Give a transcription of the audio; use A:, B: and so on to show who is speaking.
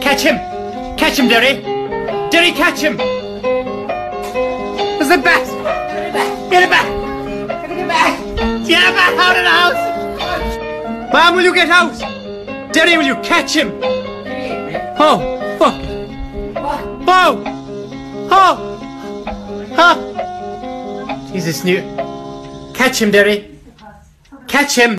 A: Catch him! Catch him, Derry! Derry, catch him! There's the bat! Get it back! Get it back! Get it back out of the house! Mom, will you get out? Derry, will you catch him? Oh, fuck. Oh! Oh! Oh! Jesus, new. Catch him, Derry. Catch him.